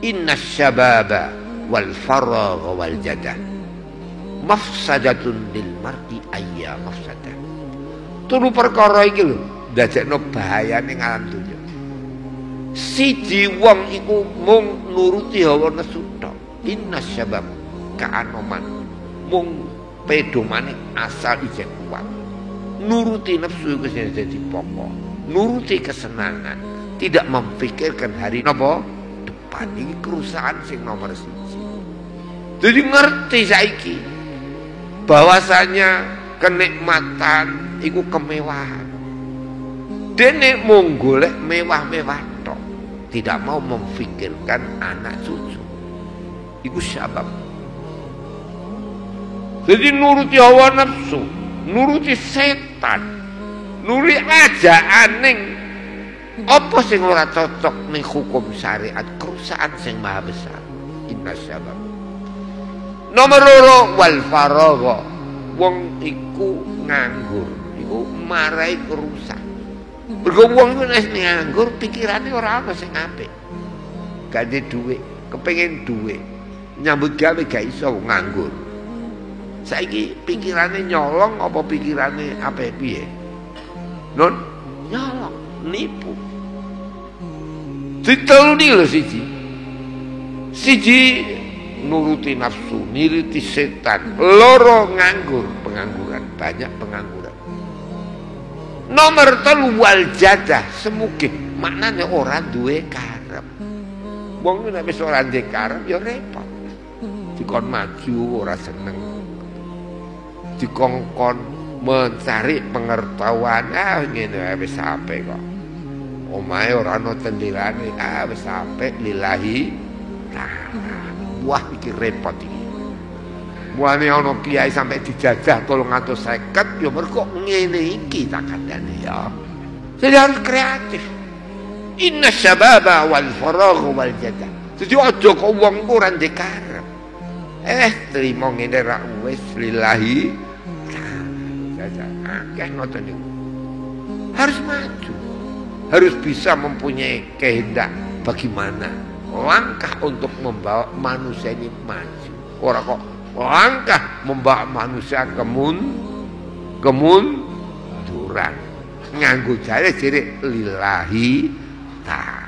inna syababa wal faragh wal jadah mafsadatun lil mar'i ayya mafsadah turu perkara iki lho ndadekno bahayane ngalam donya. Siji wong iku mung nuruti hawa nesu tok. Inna syabab kaanoman mung pedomane asal ijen kuat. Nuruti nafsu iku sing dadi pokok. Nuruti kesenangan. Tidak memikirkan hari nopo ini kerusakan sing nomor siji. Jadi ngerti saiki bahwasanya kenikmatan iku kemewahan. Dene mung mewah-mewah tok tidak mau memfikirkan anak cucu. Iku sebab. Jadi nuruti hawa nafsu nuruti setan nuruti aja aning apa sing ora cocok ning hukum syariat? Kerusakan sing maha besar. Inna sabab nomor loro wal faragha wong iku nganggur. Iku marai kerusak. Mergo wong iku nek nganggur pikirane ora ana sing apik. Gak ada duit kepengen duit nyambut gawe gak iso nganggur. Saiki pikirane nyolong apa pikirane apa piye? Non nyolong nipu Ditoluni lho siji. Siji nuruti nafsu, nuruti setan, loro nganggur, pengangguran, banyak pengangguran. Nomor telu wal jadah semuge, maknanya orang duwe karep. Wong nek wis ora duwe karep ya repot. Dikon maju ora seneng. Dikongkon mencari pengetahuan, ah ngene wis sampe kok. omahe ora ana tendirane ah wis sampe lillahi ta'ala wah iki repot iki Mulane ana kiai sampe dijajah 350 ya mergo ngene iki tak kandhane ya. Jadi harus kreatif. Inna syababa wal faragh wal jada. Jadi aja kok wong ora ndek karep. Eh, trimo ngene ra wis ta'ala. Akeh ngoten niku. Harus maju. Harus bisa mempunyai kehendak bagaimana? Langkah untuk membawa manusia ini maju. Orang kok langkah membawa manusia kemun kemun durang. Nganggo jare jere lillahi ta'ala